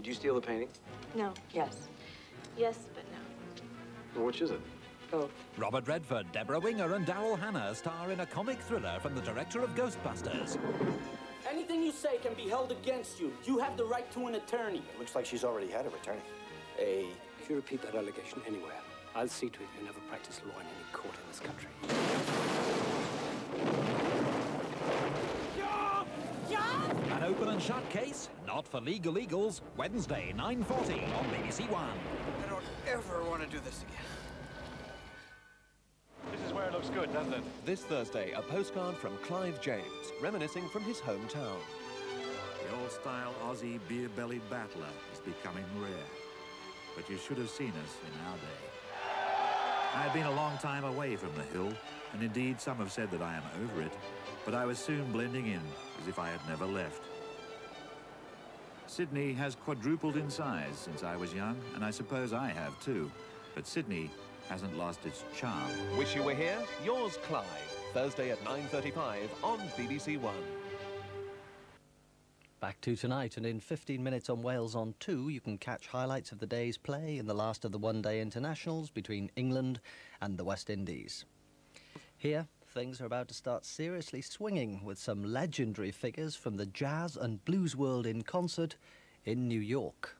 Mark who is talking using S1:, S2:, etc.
S1: Did you steal the painting?
S2: No.
S3: Yes.
S2: Yes, but no.
S1: Well, which is it?
S3: Both.
S4: Robert Redford, Debra Winger and Daryl Hannah star in a comic thriller from the director of Ghostbusters.
S5: Anything you say can be held against you. You have the right to an attorney.
S6: It looks like she's already had her attorney.
S5: Hey,
S7: If you repeat that allegation anywhere, I'll see to it you never practice law in any court in this country.
S4: An open and shut case, not for legal eagles, Wednesday, 9.40 on BBC One.
S8: I don't ever want to do this again.
S9: This is where it looks good, doesn't it?
S10: This Thursday, a postcard from Clive James, reminiscing from his hometown.
S11: The old-style Aussie beer-bellied battler is becoming rare. But you should have seen us in our day. I had been a long time away from the hill, and indeed some have said that I am over it, but I was soon blending in as if I had never left. Sydney has quadrupled in size since I was young, and I suppose I have too. But Sydney hasn't lost its charm.
S10: Wish you were here? Yours, Clive. Thursday at 9.35 on BBC One.
S12: Back to tonight, and in 15 minutes on Wales on 2, you can catch highlights of the day's play in the last of the one-day internationals between England and the West Indies. Here, things are about to start seriously swinging with some legendary figures from the jazz and blues world in concert in New York.